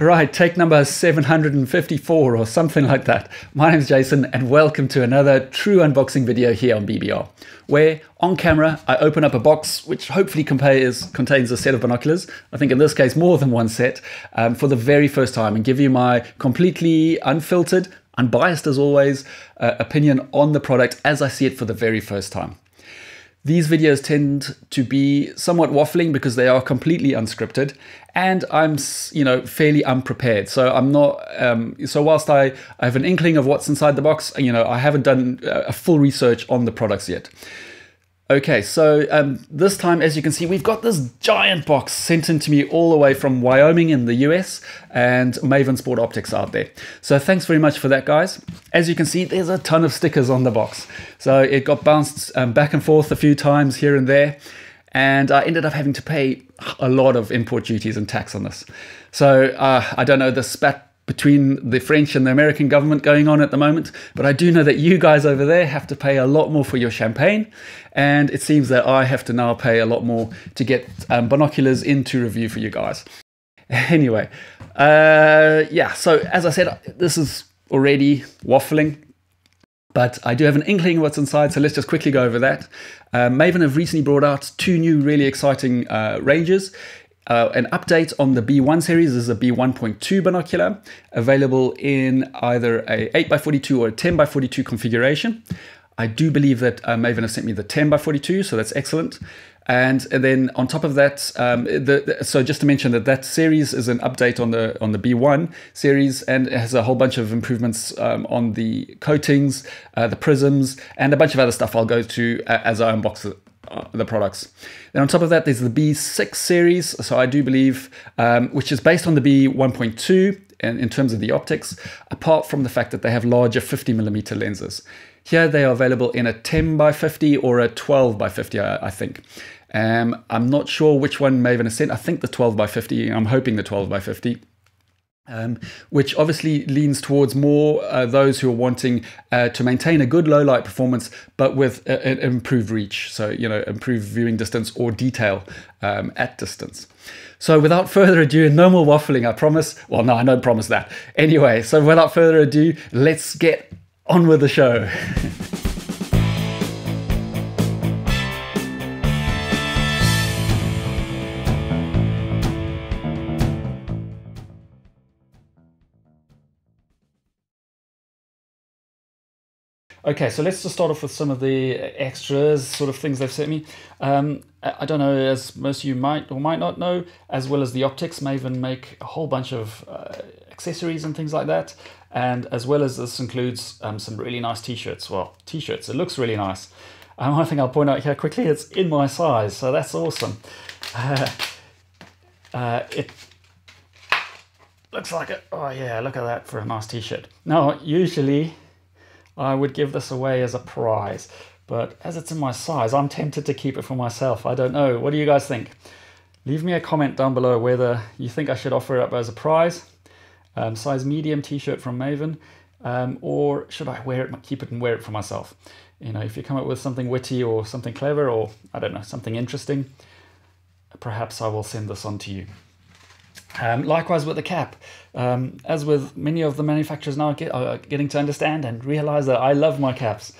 Right, take number 754 or something like that. My name is Jason and welcome to another true unboxing video here on BBR, where on camera I open up a box which hopefully contains, contains a set of binoculars, I think in this case more than one set, um, for the very first time and give you my completely unfiltered, unbiased as always, uh, opinion on the product as I see it for the very first time. These videos tend to be somewhat waffling because they are completely unscripted and I'm, you know, fairly unprepared. So I'm not, um, so whilst I, I have an inkling of what's inside the box, you know, I haven't done a full research on the products yet. Okay, so um, this time, as you can see, we've got this giant box sent in to me all the way from Wyoming in the US and Maven Sport Optics out there. So thanks very much for that, guys. As you can see, there's a ton of stickers on the box. So it got bounced um, back and forth a few times here and there. And I ended up having to pay a lot of import duties and tax on this. So uh, I don't know, the spat between the French and the American government going on at the moment. But I do know that you guys over there have to pay a lot more for your champagne. And it seems that I have to now pay a lot more to get um, binoculars into review for you guys. Anyway, uh, yeah, so as I said, this is already waffling. But I do have an inkling of what's inside, so let's just quickly go over that. Uh, Maven have recently brought out two new really exciting uh, ranges. Uh, an update on the B1 series this is a B1.2 binocular, available in either a 8x42 or a 10x42 configuration. I do believe that uh, Maven have sent me the 10x42, so that's excellent. And, and then on top of that, um, the, the, so just to mention that that series is an update on the on the B1 series, and it has a whole bunch of improvements um, on the coatings, uh, the prisms, and a bunch of other stuff I'll go to uh, as I unbox uh, the products. Then on top of that, there's the B6 series. So I do believe, um, which is based on the B1.2 in, in terms of the optics, apart from the fact that they have larger 50 millimeter lenses. Here they are available in a 10 by 50 or a 12 by 50, I, I think. Um, I'm not sure which one Maven has sent. I think the 12 by 50. I'm hoping the 12 by 50. Um, which obviously leans towards more uh, those who are wanting uh, to maintain a good low light performance, but with an improved reach. So, you know, improved viewing distance or detail um, at distance. So, without further ado, no more waffling, I promise. Well, no, I don't promise that. Anyway, so without further ado, let's get on with the show. Okay, so let's just start off with some of the extras, sort of things they've sent me. Um, I don't know, as most of you might or might not know, as well as the optics, Maven make a whole bunch of uh, accessories and things like that. And as well as this includes um, some really nice t-shirts. Well, t-shirts, it looks really nice. And one thing I'll point out here quickly, it's in my size, so that's awesome. Uh, uh, it looks like it. Oh yeah, look at that for a nice t-shirt. Now, usually I would give this away as a prize. But as it's in my size, I'm tempted to keep it for myself. I don't know. What do you guys think? Leave me a comment down below whether you think I should offer it up as a prize. Um, size medium t-shirt from Maven. Um, or should I wear it, keep it and wear it for myself? You know, if you come up with something witty or something clever or, I don't know, something interesting, perhaps I will send this on to you. Um, likewise with the cap, um, as with many of the manufacturers now get, are getting to understand and realize that I love my caps.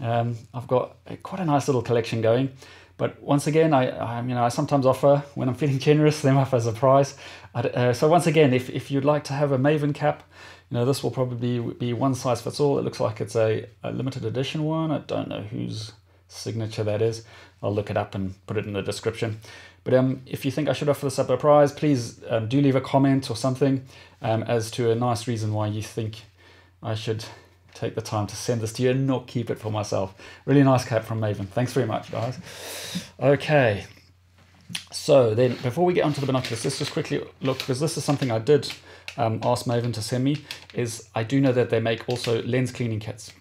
Um, I've got quite a nice little collection going, but once again, I, I you know I sometimes offer when I'm feeling generous them up as a prize. Uh, so once again, if if you'd like to have a Maven cap, you know this will probably be one size fits all. It looks like it's a, a limited edition one. I don't know whose signature that is. I'll look it up and put it in the description. But um, if you think I should offer this up a prize, please um, do leave a comment or something um, as to a nice reason why you think I should take the time to send this to you and not keep it for myself. Really nice cap from Maven. Thanks very much, guys. Okay. So then, before we get onto the binoculars, let's just quickly look, because this is something I did um, ask Maven to send me, is I do know that they make also lens cleaning kits,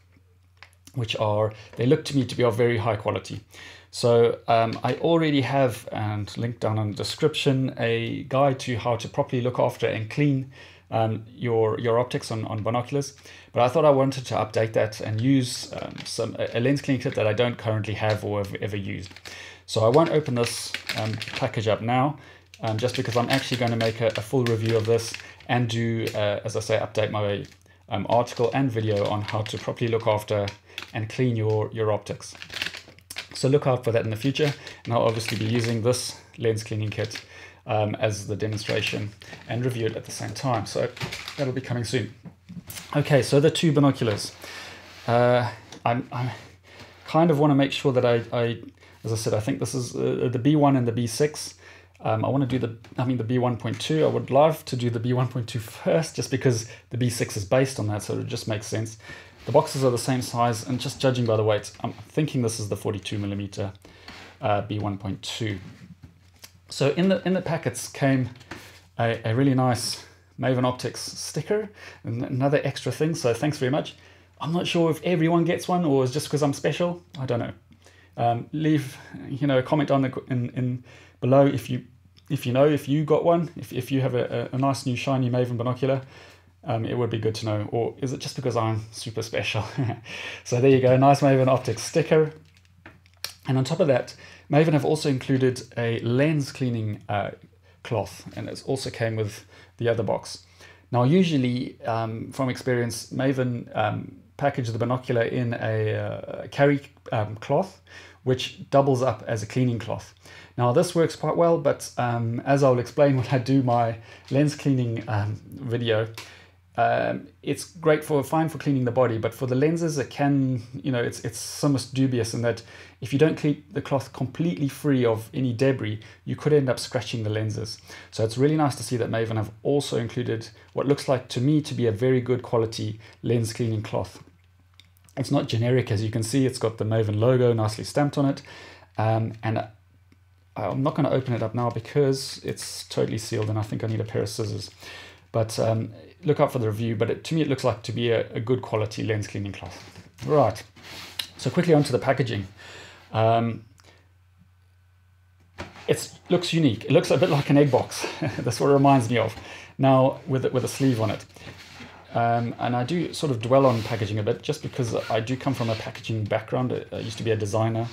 which are, they look to me to be of very high quality. So um, I already have, and linked down in the description, a guide to how to properly look after and clean um, your, your optics on, on binoculars. But I thought I wanted to update that and use um, some a lens cleaning kit that I don't currently have or have ever used. So I won't open this um, package up now. um, just because I'm actually going to make a, a, full review of this and do, uh, as I say, update my um, article and video on how to properly look after and clean your, your optics. So look out for that in the future. And I'll obviously be using this lens cleaning kit um, as the demonstration and review it at the same time. So that'll be coming soon. Okay, so the two binoculars. Uh, I'm, I'm kind of want to make sure that I, I, as I said, I think this is uh, the B1 and the B6. Um, I want to do the, I mean the B1.2. I would love to do the B1.2 first, just because the B6 is based on that, so it just makes sense. The boxes are the same size, and just judging by the weight, I'm thinking this is the 42 millimeter uh, B1.2. So in the in the packets came a, a really nice Maven Optics sticker, and another extra thing. So thanks very much. I'm not sure if everyone gets one or it's just because I'm special. I don't know. Um, leave you know a comment on the in, in below if you if you know if you got one if, if you have a, a nice new shiny Maven binocular um, it would be good to know or is it just because I'm super special? So there you go nice Maven optics sticker. And on top of that Maven have also included a lens cleaning uh, cloth and it also came with the other box. Now usually um, from experience Maven um, package the binocular in a uh, carry um, cloth, which doubles up as a cleaning cloth. Now this works quite well, but um, as I'll explain when I do my lens cleaning um, video, um, it's great for fine for cleaning the body, but for the lenses, it can, you know, it's it's somewhat dubious in that if you don't keep the cloth completely free of any debris, you could end up scratching the lenses. So it's really nice to see that Maven have also included what looks like to me to be a very good quality lens cleaning cloth. It's not generic, as you can see, it's got the Maven logo nicely stamped on it. Um, and I'm not going to open it up now because it's totally sealed and I think I need a pair of scissors. But um, look out for the review, but it, to me it looks like to be a, a, good quality lens cleaning cloth. Right, so quickly onto the packaging. Um, it looks unique. It looks a bit like an egg box. That's what it reminds me of. Now with, with a sleeve on it. Um, and I do sort of dwell on packaging a bit just because I do come from a packaging background. I used to be a designer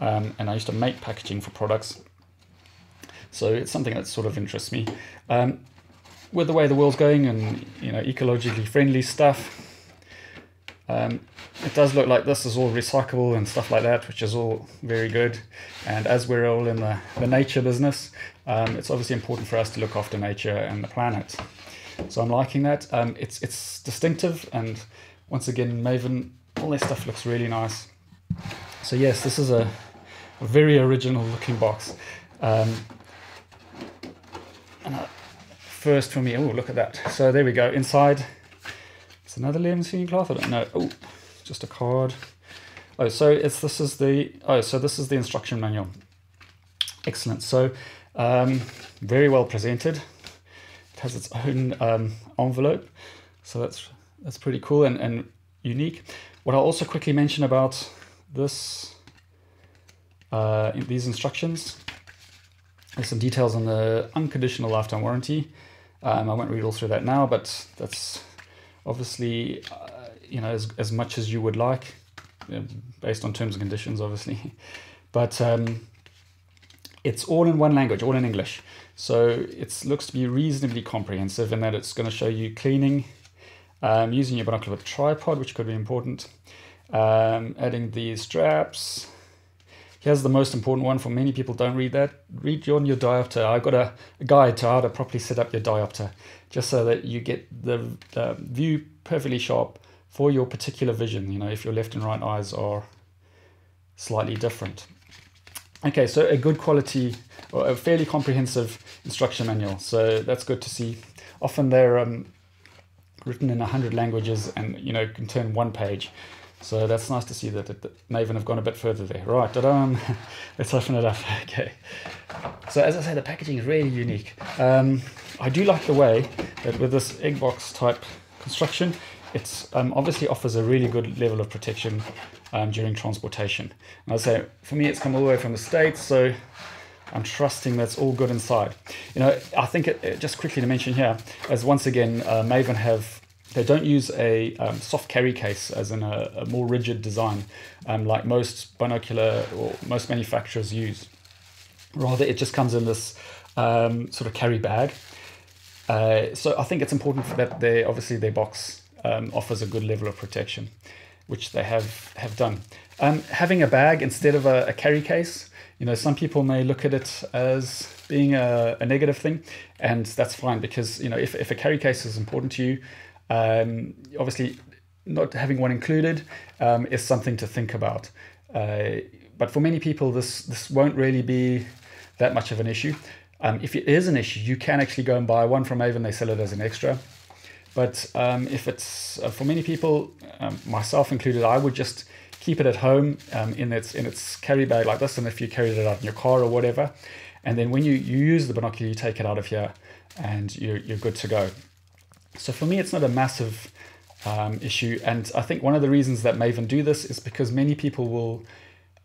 um, and I used to make packaging for products. So it's something that sort of interests me. Um, with the way the world's going and you know ecologically friendly stuff, um, it does look like this is all recyclable and stuff like that, which is all very good. And as we're all in the, the nature business, um, it's obviously important for us to look after nature and the planet. So I'm liking that. Um, it's it's distinctive and once again Maven, all their stuff looks really nice. So yes, this is a, a very original looking box. Um, and uh, first for me, oh look at that. So there we go. Inside, it's another lens cleaning cloth. I don't know. Oh, just a card. Oh, so it's this is the oh, so this is the instruction manual. Excellent. So um, very well presented. It has its own um, envelope, so that's that's pretty cool and, and unique. What I'll also quickly mention about this, uh, these instructions, there's some details on the unconditional lifetime warranty. Um, I won't read all through that now, but that's obviously, uh, you know, as, as much as you would like, you know, based on terms and conditions, obviously. But um, it's all in one language, all in English. So it looks to be reasonably comprehensive in that it's going to show you cleaning, um, using your binocular with tripod, which could be important, um, adding the straps. Here's the most important one for many people don't read that. Read on your diopter. I've got a, a, guide to how to properly set up your diopter, just so that you get the uh, view perfectly sharp for your particular vision. You know, if your left and right eyes are slightly different. Okay, so a good quality or a fairly comprehensive instruction manual. So that's good to see. Often they're um, written in a hundred languages and you know can turn one page. So that's nice to see that, that Maven have gone a bit further there. Right, let's open it up. Okay. So as I say, the packaging is really unique. Um, I do like the way that with this egg box type construction, it um, obviously offers a really good level of protection um, during transportation. And I say, for me, it's come all the way from the States, so I'm trusting that's all good inside. You know, I think it, it, just quickly to mention here, as once again, uh, Maven have they don't use a um, soft carry case as in a, a more rigid design um, like most binocular or most manufacturers use. Rather, it just comes in this um, sort of carry bag. Uh, so I think it's important that they obviously their box um, offers a good level of protection, which they have have done. Um, having a bag instead of a, a, carry case, you know, some people may look at it as being a, a, negative thing, and that's fine because you know if, if a carry case is important to you, um, obviously not having one included um, is something to think about. Uh, but for many people, this this won't really be that much of an issue. Um, if it is an issue, you can actually go and buy one from Maven. They sell it as an extra. But um, if it's uh, for many people, um, myself included, I would just keep it at home um, in its in its carry bag like this. And if you carried it out in your car or whatever, and then when you, you use the binocular, you take it out of here and you're, you're good to go. So for me, it's not a massive um, issue. And I think one of the reasons that Maven do this is because many people will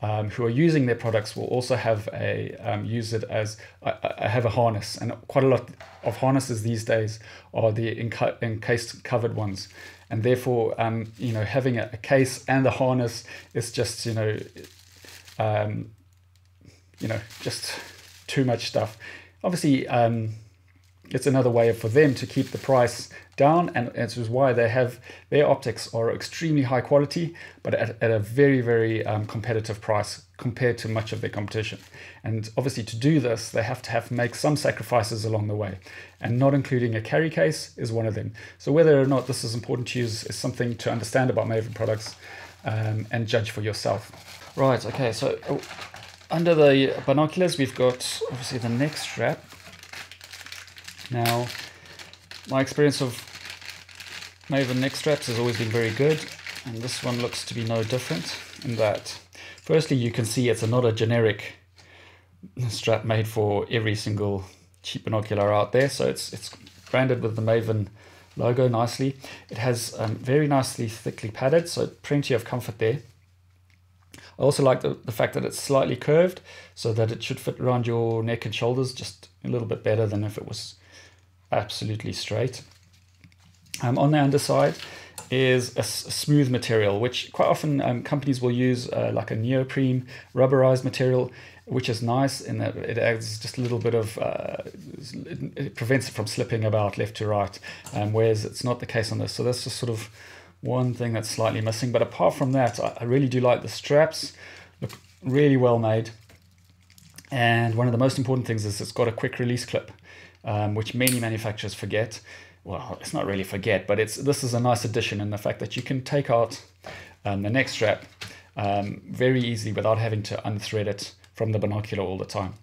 um, who are using their products will also have a um, use it as I, I, have a harness. And quite a lot of harnesses these days are the enca- encased covered ones. And therefore um, you know having a, a, case and a harness is just you know um, you know just too much stuff. Obviously um, it's another way for them to keep the price down and this is why they have their optics are extremely high quality but at, at a very very um, competitive price compared to much of their competition. And obviously to do this they have to have make some sacrifices along the way and not including a carry case is one of them. So whether or not this is important to use is something to understand about Maven products um, and judge for yourself. Right okay so oh, under the binoculars we've got obviously the neck strap now, my experience of Maven neck straps has always been very good, and this one looks to be no different in that, firstly, you can see it's not a generic strap made for every single cheap binocular out there, so it's it's branded with the Maven logo nicely. It has um, very nicely thickly padded, so plenty of comfort there. I also like the, the fact that it's slightly curved so that it should fit around your neck and shoulders just a little bit better than if it was absolutely straight. Um, on the underside is a, smooth material, which quite often um, companies will use uh, like a neoprene rubberized material, which is nice in that it adds just a little bit of, uh, it prevents it from slipping about left to right, um, whereas it's not the case on this. So that's just sort of one thing that's slightly missing. But apart from that, I, I really do like the straps, look really well made. And one of the most important things is it's got a quick release clip um, which many manufacturers forget. Well, it's not really forget, but it's this is a nice addition in the fact that you can take out um, the neck strap um, very easily without having to unthread it from the binocular all the time.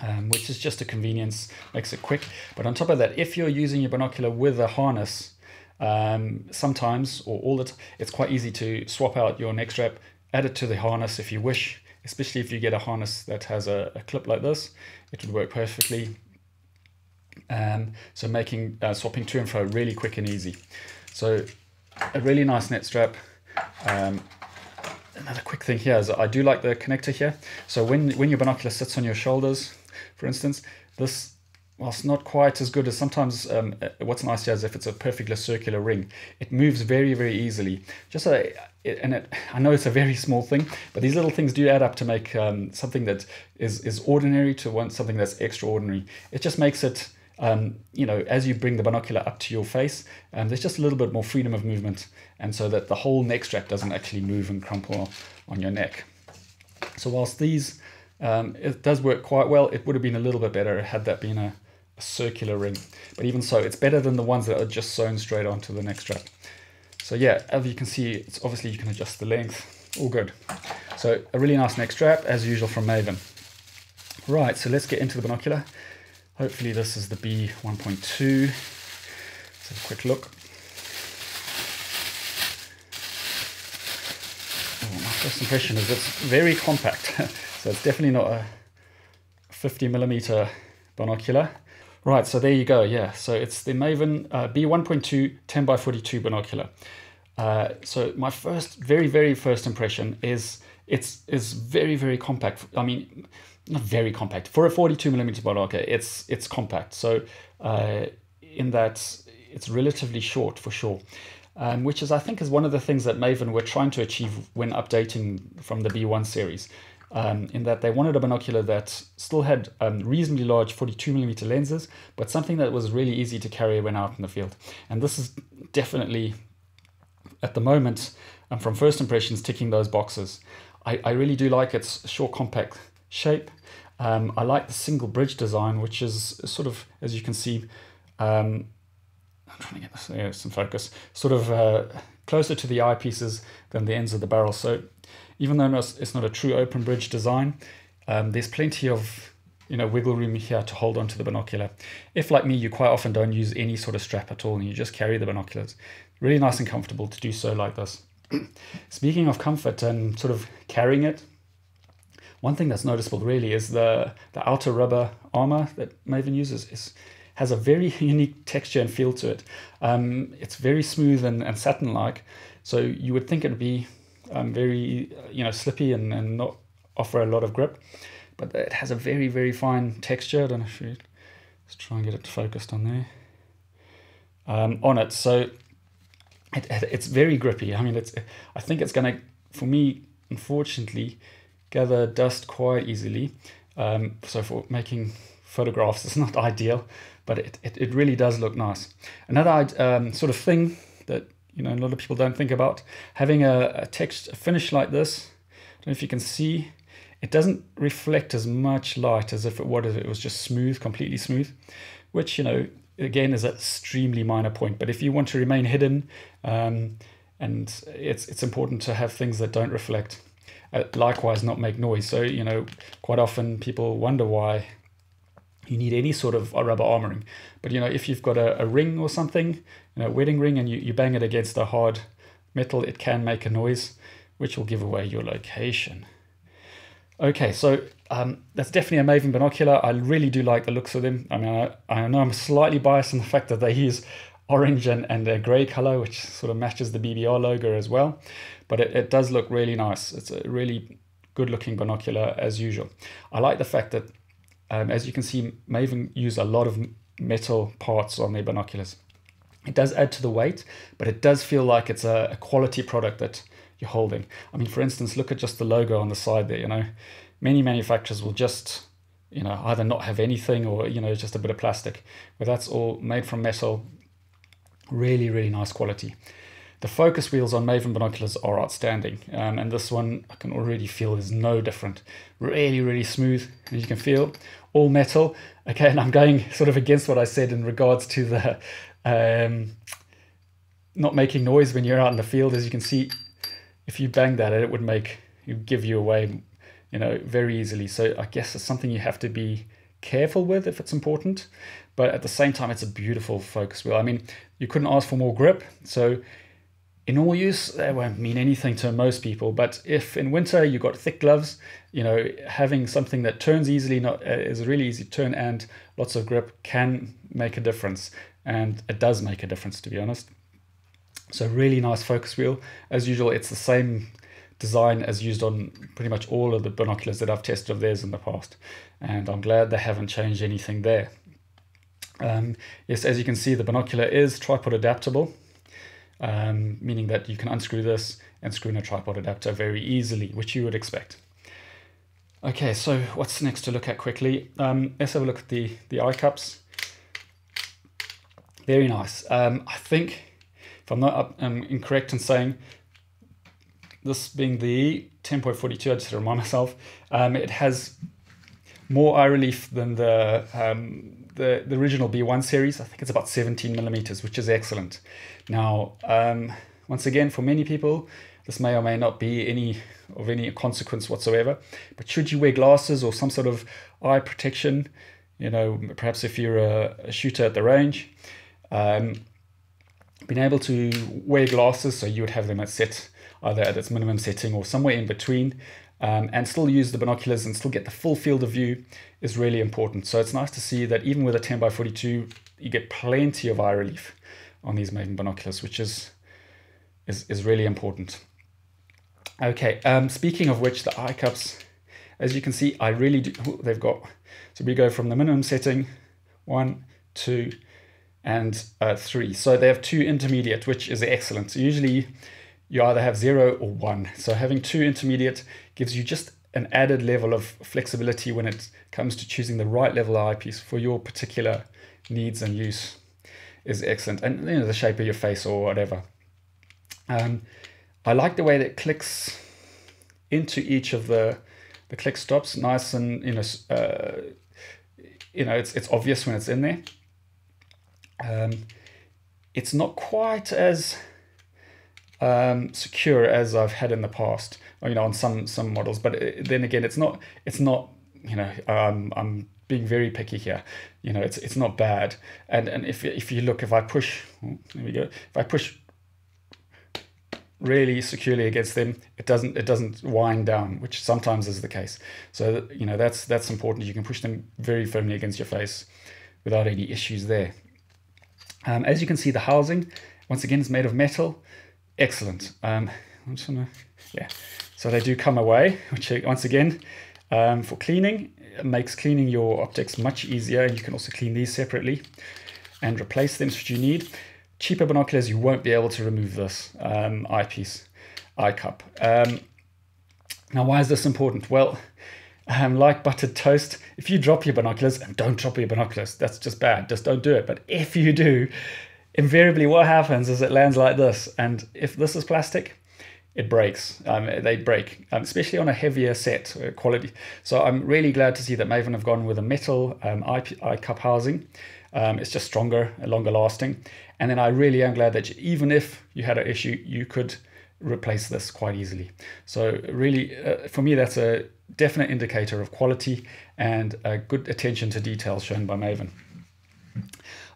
Um, which is just a convenience, makes it quick. But on top of that, if you're using your binocular with a harness, um, sometimes or all the time, it's quite easy to swap out your neck strap, add it to the harness if you wish, especially if you get a harness that has a, a clip like this, it would work perfectly. Um, so making uh, swapping to and fro really quick and easy. So a really nice net strap. Um, another quick thing here is I do like the connector here. So when, when your binocular sits on your shoulders, for instance, this whilst not quite as good as sometimes um, uh, what's nice here is if it's a perfectly circular ring, it moves very, very easily. Just so, and it, I know it's a very small thing, but these little things do add up to make um, something that is, is ordinary to want something that's extraordinary. It just makes it um, you know, as you bring the binocular up to your face, um, there's just a little bit more freedom of movement, and so that the whole neck strap doesn't actually move and crumple on your neck. So whilst these, um, it does work quite well, it would have been a little bit better had that been a, a circular ring. But even so, it's better than the ones that are just sewn straight onto the neck strap. So yeah, as you can see, it's obviously you can adjust the length, all good. So a really nice neck strap, as usual from Maven. Right, so let's get into the binocular. Hopefully this is the B1.2. Let's have a quick look. Oh, my first impression is it's very compact. so it's definitely not a 50 millimeter binocular. Right, so there you go. Yeah, so it's the Maven uh, B1.2 10 by 42 binocular. Uh, so my first, very, very first impression is it's is very, very compact. I mean, not very compact for a 42 millimeter binocular. It's it's compact. So uh, in that it's relatively short for sure. Um, which is I think is one of the things that Maven were trying to achieve when updating from the B1 series. um, in that they wanted a binocular that still had um, reasonably large 42 millimeter lenses, but something that was really easy to carry when out in the field. And this is definitely, at the moment, um, from first impressions, ticking those boxes. I, I really do like its short, compact shape. Um, I like the single bridge design, which is sort of, as you can see, um, I'm trying to get this, yeah, some focus, sort of uh, closer to the eyepieces than the ends of the barrel. So even though it's not a true open bridge design, um, there's plenty of you know wiggle room here to hold onto the binocular. If like me, you quite often don't use any sort of strap at all and you just carry the binoculars. Really nice and comfortable to do so like this. Speaking of comfort and sort of carrying it, one thing that's noticeable really is the, the outer rubber armor that Maven uses is has a very unique texture and feel to it. Um, it's very smooth and, and satin-like, so you would think it'd be um, very you know slippy and, and not offer a lot of grip, but it has a very very fine texture. I don't know if you let's try and get it focused on there um, on it. So it, it's very grippy. I mean, it's I think it's to for me unfortunately gather dust quite easily. Um, so for making photographs, it's not ideal, but it, it, it really does look nice. Another um, sort of thing that you know a lot of people don't think about having a, a text a finish like this. I don't know if you can see. It doesn't reflect as much light as if it would if it was just smooth, completely smooth, which you know again is an extremely minor point. But if you want to remain hidden, um, and it's it's important to have things that don't reflect. Uh, likewise, not make noise. So you know, quite often people wonder why you need any sort of rubber armoring. But you know, if you've got a, a ring or something, you know, wedding ring, and you, you bang it against a hard metal, it can make a noise, which will give away your location. Okay, so um, that's definitely a Maven binocular. I really do like the looks of them. I mean, I, I know I'm slightly biased in the fact that they use orange and, and a grey colour, which sort of matches the BBR logo as well. But it, it does look really nice. It's a really good looking binocular as usual. I like the fact that um, as you can see, Maven use a lot of metal parts on their binoculars. It does add to the weight, but it does feel like it's a, a quality product that you're holding. I mean, for instance, look at just the logo on the side there, you know, many manufacturers will just, you know, either not have anything or, you know, just a bit of plastic, but that's all made from metal, really, really nice quality. The focus wheels on Maven binoculars are outstanding, um, and this one I can already feel is no different. Really, really smooth, as you can feel, all metal. Okay, and I'm going sort of against what I said in regards to the um, not making noise when you're out in the field. As you can see, if you bang that, it would make you give you away, you know, very easily. So I guess it's something you have to be careful with if it's important. But at the same time, it's a beautiful focus wheel. I mean, you couldn't ask for more grip. So in normal use, that won't mean anything to most people. But if in winter you've got thick gloves, you know, having something that turns easily, not uh, is really easy turn, and lots of grip can make a difference, and it does make a difference to be honest. So really nice focus wheel. As usual, it's the same design as used on pretty much all of the binoculars that I've tested of theirs in the past, and I'm glad they haven't changed anything there. Um, yes, as you can see, the binocular is tripod adaptable um, meaning that you can unscrew this and screw in a tripod adapter very easily, which you would expect. Okay, so what's next to look at quickly? Um, let's have a look at the, the eye cups. Very nice. Um, I think, if I'm not um, incorrect in saying, this being the 10.42, I just remind myself, um, it has more eye relief than the, the, the original B1 series. I think it's about 17 millimeters, which is excellent. Now, um, once again, for many people, this may or may not be any of any consequence whatsoever. But should you wear glasses or some sort of eye protection, you know, perhaps if you're a, a shooter at the range, um, being able to wear glasses, so you would have them at set either at its minimum setting or somewhere in between, um, and still use the binoculars and still get the full field of view is really important. So it's nice to see that even with a 10 by 42, you get plenty of eye relief on these Maven binoculars, which is, is, is really important. Okay, um, speaking of which, the eye cups, as you can see, I really do, they've got, so we go from the minimum setting, one, two, and uh, three. So they have two intermediate, which is excellent. So usually you either have zero or one. So having two intermediate gives you just an added level of flexibility when it comes to choosing the right level eyepiece for your particular needs and use is excellent. And you know the shape of your face or whatever. Um, I like the way that clicks into each of the the click stops nice and you know uh, you know it's it's obvious when it's in there. Um, it's not quite as um, secure as I've had in the past, you know, on some some models. But uh, then again, it's not it's not you know um, I'm being very picky here. You know, it's it's not bad. And and if if you look, if I push, oh, there we go. If I push really securely against them, it doesn't it doesn't wind down, which sometimes is the case. So you know that's that's important. You can push them very firmly against your face without any issues there. Um, as you can see, the housing once again is made of metal excellent. Um, I'm just gonna, yeah. So they do come away, which once again, um, for cleaning, makes cleaning your optics much easier. And you can also clean these separately and replace them should you need. Cheaper binoculars, you won't be able to remove this um, eyepiece, eye cup. Um, now, why is this important? Well, um, like buttered toast, if you drop your binoculars, and don't drop your binoculars, that's just bad, just don't do it. But if you do, invariably what happens is it lands like this. And if this is plastic, it breaks. Um, they break, um, especially on a heavier set uh, quality. So I'm really glad to see that Maven have gone with a metal um, eye, eye cup housing. Um, it's just stronger, and longer lasting. And then I really am glad that you, even if you had an issue, you could replace this quite easily. So really, uh, for me, that's a definite indicator of quality and a good attention to detail shown by Maven.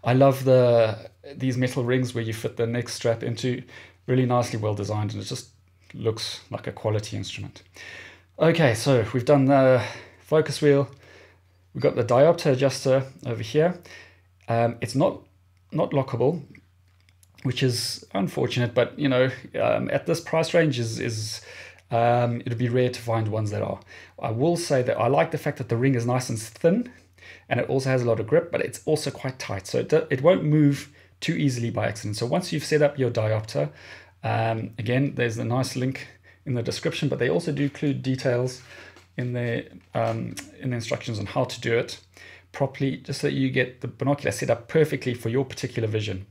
I love the these metal rings where you fit the neck strap into, really nicely well designed, and it just looks like a quality instrument. Okay, so we've done the focus wheel. We've got the diopter adjuster over here. Um, it's not not lockable, which is unfortunate, but you know, um, at this price range is is um, it'll be rare to find ones that are. I will say that I like the fact that the ring is nice and thin and it also has a lot of grip, but it's also quite tight. So it, it won't move too easily by accident. So once you've set up your diopter, um, again, there's a nice link in the description, but they also do include details in the, um, in the instructions on how to do it properly, just so that you get the binocular set up perfectly for your particular vision.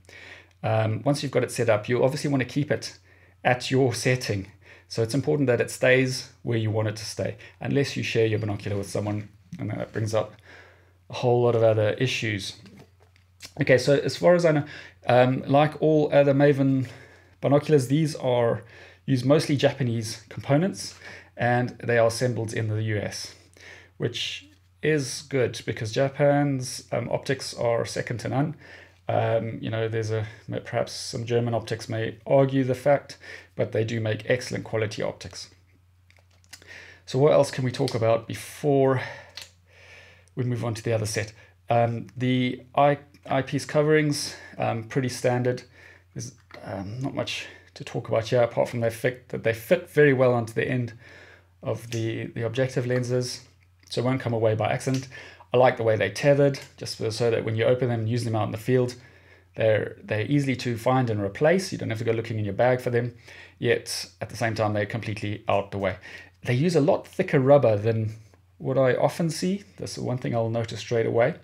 Um, once you've got it set up, you obviously want to keep it at your setting. So it's important that it stays where you want it to stay, unless you share your binocular with someone, and that brings up a whole lot of other issues. Okay, so as far as I know, um, like all other Maven binoculars, these are use mostly Japanese components and they are assembled in the US, which is good because Japan's um, optics are second to none. Um, you know, there's a perhaps some German optics may argue the fact, but they do make excellent quality optics. So what else can we talk about before we move on to the other set. Um, the eye, eyepiece coverings, um, pretty standard. There's um, not much to talk about here apart from they fit, that they fit very well onto the end of the, the objective lenses, so it won't come away by accident. I like the way they tethered, just so that when you open them and use them out in the field, they're, they're easy to find and replace. You don't have to go looking in your bag for them, yet at the same time, they're completely out the way. They use a lot thicker rubber than what I often see, that's the one thing I'll notice straight away,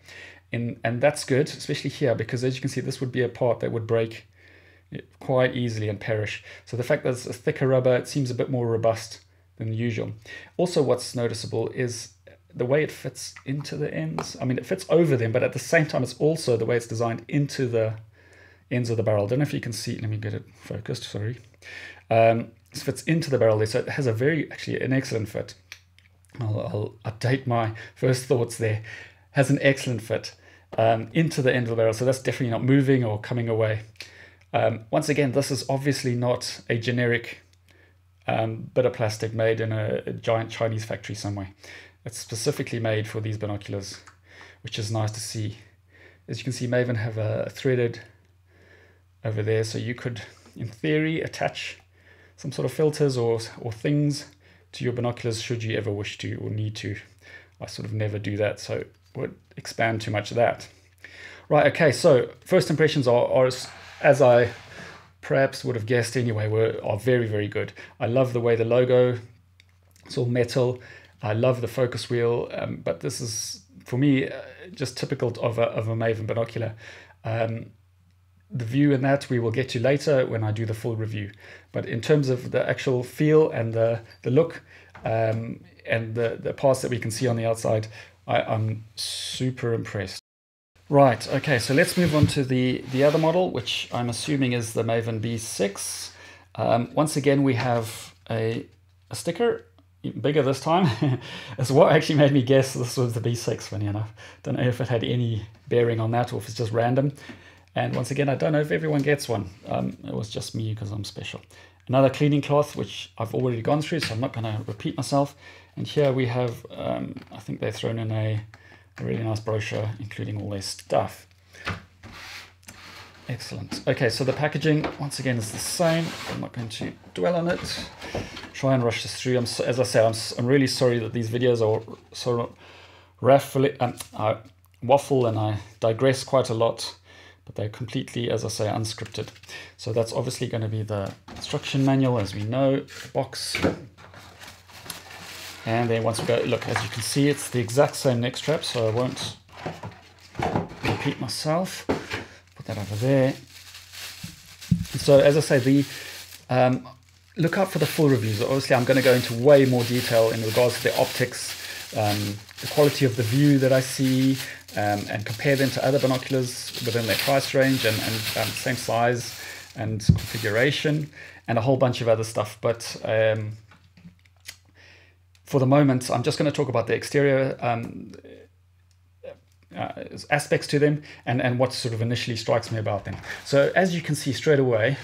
in, and that's good, especially here, because as you can see, this would be a part that would break quite easily and perish. So the fact that it's a thicker rubber, it seems a bit more robust than usual. Also, what's noticeable is the way it fits into the ends. I mean, it fits over them, but at the same time, it's also the way it's designed into the ends of the barrel. I don't know if you can see, let me get it focused, sorry. Um, it fits into the barrel there, so it has a very, actually an excellent fit. I'll, I'll update my first thoughts there, has an excellent fit um, into the end of the barrel. So that's definitely not moving or coming away. Um, once again, this is obviously not a generic um, bit of plastic made in a, a, giant Chinese factory somewhere. It's specifically made for these binoculars, which is nice to see. As you can see, Maven have a threaded over there, so you could, in theory, attach some sort of filters or, or things to your binoculars should you ever wish to or need to. I sort of never do that, so would expand too much of that. Right, okay, so first impressions are, are as I perhaps would have guessed anyway, were are very, very good. I love the way the logo, it's all metal. I love the focus wheel, um, but this is for me uh, just typical of a, of a Maven binocular. Um, the view in that we will get to later when I do the full review. But in terms of the actual feel and the, the look um, and the, the parts that we can see on the outside, I, I'm super impressed. Right, okay, so let's move on to the, the other model, which I'm assuming is the Maven B6. Um, once again, we have a, a sticker, bigger this time. It's what actually made me guess this was the B6, funny enough. Don't know if it had any bearing on that or if it's just random. And once again, I don't know if everyone gets one. Um, it was just me because I'm special. Another cleaning cloth, which I've already gone through, so I'm not going to repeat myself. And here we have, um, I think they've thrown in a, a really nice brochure, including all their stuff. Excellent. Okay, so the packaging, once again, is the same. I'm not going to dwell on it. Try and rush this through. I'm, as I say, I'm, I'm really sorry that these videos are sort of um, I waffle and I digress quite a lot but they're completely, as I say, unscripted. So that's obviously going to be the instruction manual, as we know, box. And then once we go, look, as you can see, it's the exact same neck strap, so I won't repeat myself. Put that over there. So as I say, the um, look out for the full reviews. Obviously, I'm going to go into way more detail in regards to the optics, um, the quality of the view that I see, um, and compare them to other binoculars within their price range and, and um, same size and configuration and a whole bunch of other stuff. But um, for the moment, I'm just going to talk about the exterior um, uh, aspects to them and, and what sort of initially strikes me about them. So as you can see straight away,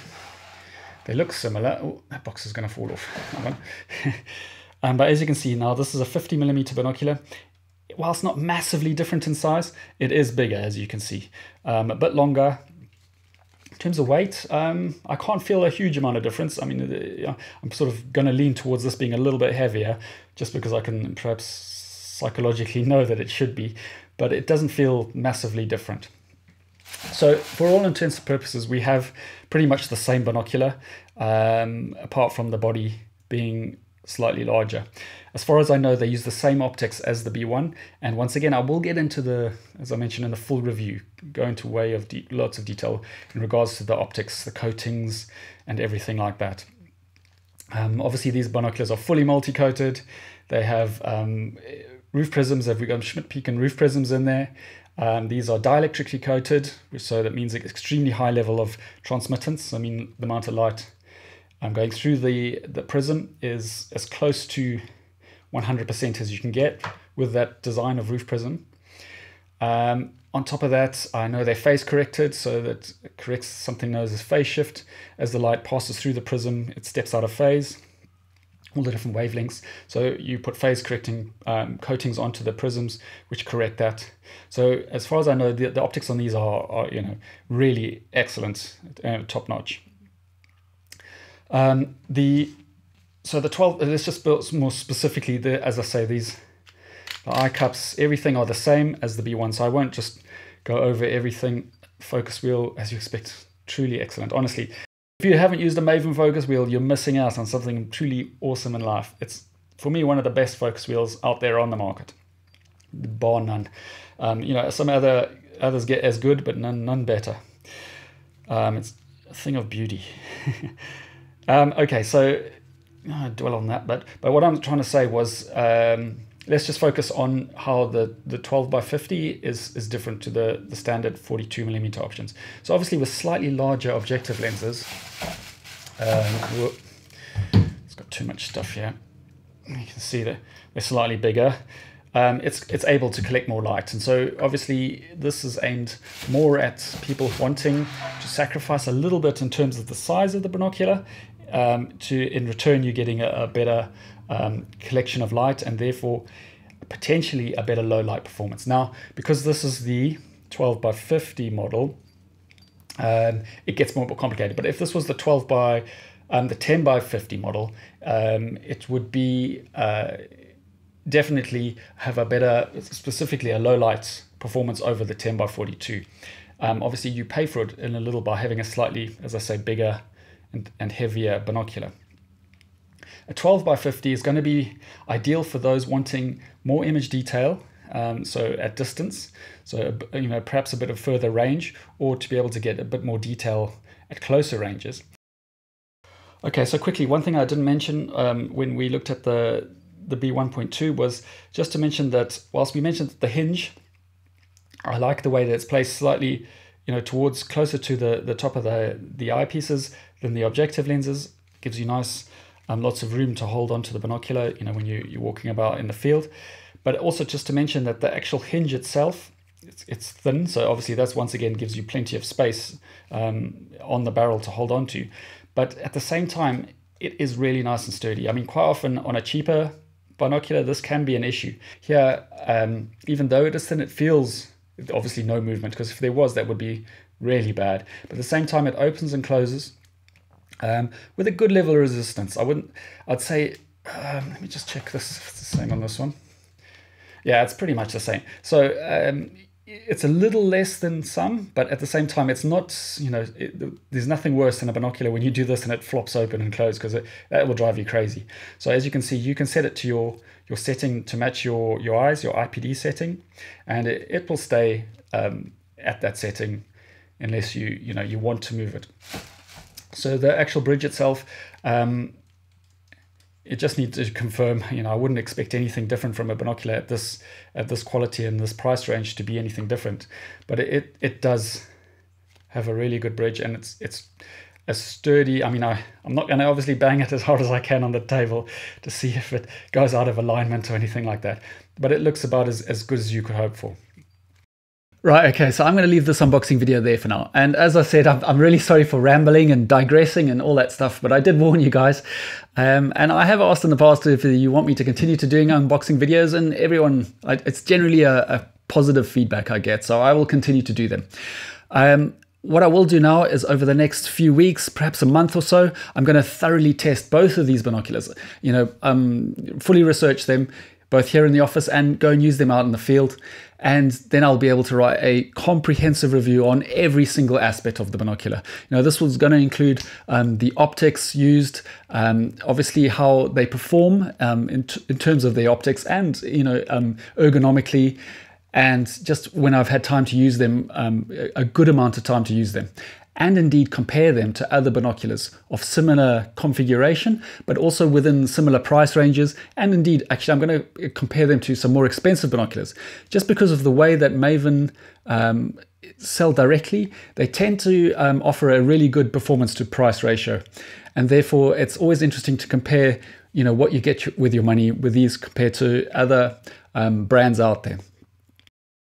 they look similar. Oh, that box is going to fall off. um, but as you can see now, this is a 50 millimeter binocular whilst not massively different in size, it is bigger, as you can see. Um, a bit longer. In terms of weight, um, I can't feel a huge amount of difference. I mean, uh, I'm sort of going to lean towards this being a little bit heavier, just because I can perhaps psychologically know that it should be, but it doesn't feel massively different. So for all intents and purposes, we have pretty much the same binocular, um, apart from the body being slightly larger. As far as I know, they use the same optics as the B1. And once again, I will get into the, as I mentioned in the full review, go into way of lots of detail in regards to the optics, the coatings, and everything like that. Um, obviously, these binoculars are fully multi-coated. They have um, roof prisms. They've got schmidt and roof prisms in there. Um, these are dielectrically coated, so that means extremely high level of transmittance. I mean, the amount of light I'm going through the, the prism is as close to 100% as you can get with that design of roof prism. Um, on top of that, I know they're phase corrected, so that corrects something known as phase shift. As the light passes through the prism, it steps out of phase, all the different wavelengths. So you put phase correcting um, coatings onto the prisms, which correct that. So as far as I know, the, the optics on these are, are you know really excellent, uh, top notch. Um, the so the 12, let's just build more specifically, the, as I say, these the eye cups, everything are the same as the B1. So I won't just go over everything. Focus wheel, as you expect, truly excellent. Honestly, if you haven't used a Maven focus wheel, you're missing out on something truly awesome in life. It's, for me, one of the best focus wheels out there on the market, bar none. Um, you know, some other others get as good, but none, none better. Um, it's a thing of beauty. um, okay, so I dwell on that, but but what I'm trying to say was um, let's just focus on how the the 12 by 50 is is different to the the standard 42 millimeter options. So obviously with slightly larger objective lenses, um, it's got too much stuff here. You can see that they're slightly bigger. Um, it's it's able to collect more light, and so obviously this is aimed more at people wanting to sacrifice a little bit in terms of the size of the binocular um, to in return you're getting a, a better um, collection of light and therefore potentially a better low light performance. Now, because this is the 12 by 50 model, um, it gets more complicated. But if this was the 12 by um, the 10 by 50 model, um, it would be uh, definitely have a better, specifically a low light performance over the 10 by 42. Um, obviously, you pay for it in a little by having a slightly, as I say, bigger and, and heavier binocular. A 12 by 50 is going to be ideal for those wanting more image detail, um, so at distance, so you know perhaps a bit of further range, or to be able to get a bit more detail at closer ranges. Okay, so quickly, one thing I didn't mention um, when we looked at the the B1.2 was just to mention that whilst we mentioned the hinge, I like the way that it's placed slightly, you know, towards closer to the the top of the the eyepieces than the objective lenses. Gives you nice, um, lots of room to hold onto the binocular, you know, when you you're walking about in the field. But also just to mention that the actual hinge itself it's, it's thin, so obviously that's once again gives you plenty of space um, on the barrel to hold on to. But at the same time, it is really nice and sturdy. I mean, quite often on a cheaper binocular, this can be an issue. Here, um, even though it is thin, it feels obviously no movement because if there was, that would be really bad. But at the same time, it opens and closes um, with a good level of resistance. I wouldn't, I'd say, um, let me just check this, if it's the same on this one. Yeah, it's pretty much the same. So um, it's a little less than some, but at the same time, it's not, you know, it, there's nothing worse than a binocular when you do this and it flops open and closed because that will drive you crazy. So as you can see, you can set it to your, your setting to match your, your eyes, your IPD setting, and it, it will stay um, at that setting unless you, you know, you want to move it. So the actual bridge itself, um, it just needs to confirm you know i wouldn't expect anything different from a binocular at this at this quality and this price range to be anything different. But it it does have a really good bridge and it's it's a sturdy i mean i i'm not going to obviously bang it as hard as i can on the table to see if it goes out of alignment or anything like that but it looks about as, as good as you could hope for Right, okay, so I'm going to leave this unboxing video there for now. And as I said, I'm, I'm really sorry for rambling and digressing and all that stuff, but I did warn you guys. Um, and I have asked in the past if you want me to continue to doing unboxing videos, and everyone, it's generally a, a positive feedback I get, so I will continue to do them. Um, what I will do now is over the next few weeks, perhaps a month or so, I'm going to thoroughly test both of these binoculars. You know, um, fully research them, both here in the office and go and use them out in the field. And then I'll be able to write a comprehensive review on every single aspect of the binocular. You know, this was going to include um, the optics used, um, obviously how they perform um, in, in, terms of the optics and, you know, um, ergonomically and just when I've had time to use them, um, a good amount of time to use them and indeed compare them to other binoculars of similar configuration, but also within similar price ranges. And indeed, actually, I'm going to compare them to some more expensive binoculars. Just because of the way that Maven um, sell directly, they tend to um, offer a really good performance to price ratio. And therefore, it's always interesting to compare you know, what you get with your money with these compared to other um, brands out there.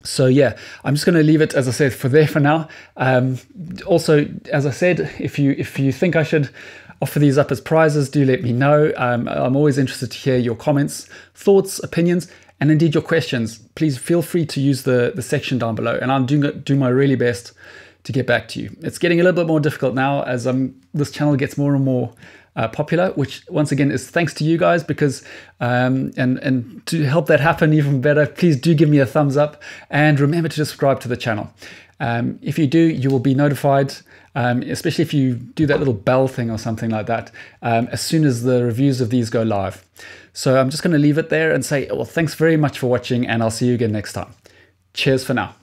So yeah, I'm just going to leave it as I said for there for now. Um, also, as I said, if you if you think I should offer these up as prizes, do let me know. Um, I'm always interested to hear your comments, thoughts, opinions, and indeed your questions. Please feel free to use the the section down below, and I'm doing do my really best to get back to you. It's getting a little bit more difficult now as um, this channel gets more and more uh, popular, which once again is thanks to you guys because um, and and to help that happen even better, please do give me a thumbs up and remember to subscribe to the channel. Um, if you do, you will be notified, um, especially if you do that little bell thing or something like that, um, as soon as the reviews of these go live. So I'm just going to leave it there and say, well, thanks very much for watching, and I'll see you again next time. Cheers for now.